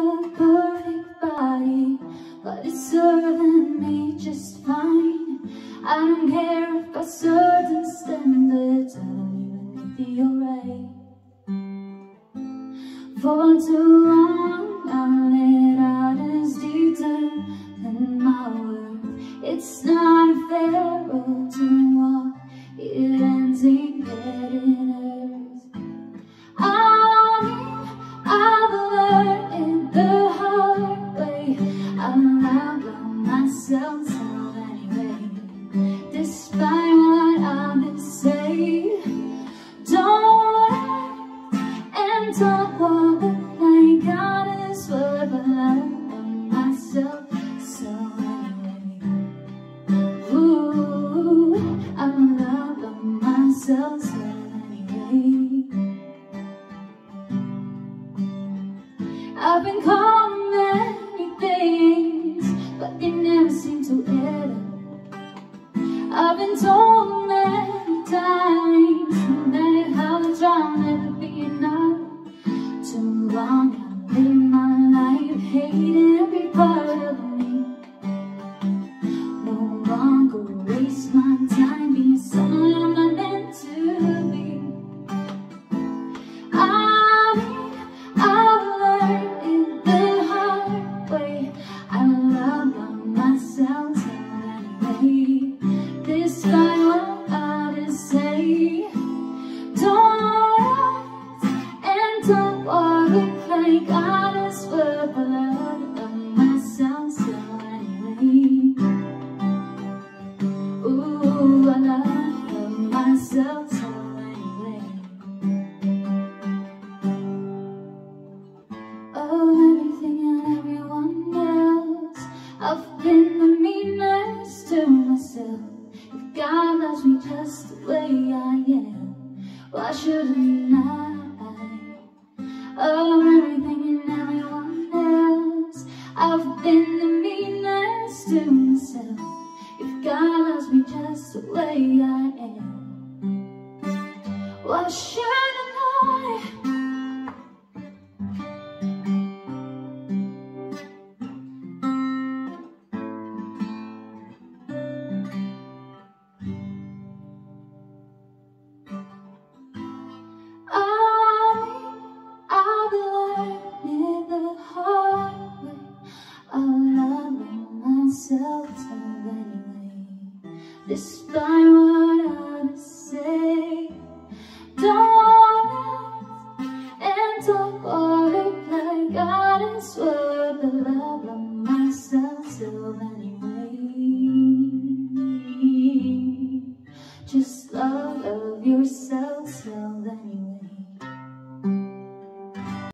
a perfect body, but it's serving me just fine. I don't care if by certain standards I don't even feel right. For too love by myself, so anyway. Ooh, I'm loved by myself, so anyway. I've been called myself so anyway. Ooh, I love myself so anyway. Oh, everything and everyone else. I've been the meanest to myself. If God loves me just the way I am, why shouldn't I? To myself. If God loves me just the way I am, why shouldn't Despite what others say, don't act and talk look like God is worth the love of myself so anyway. Just love of yourself.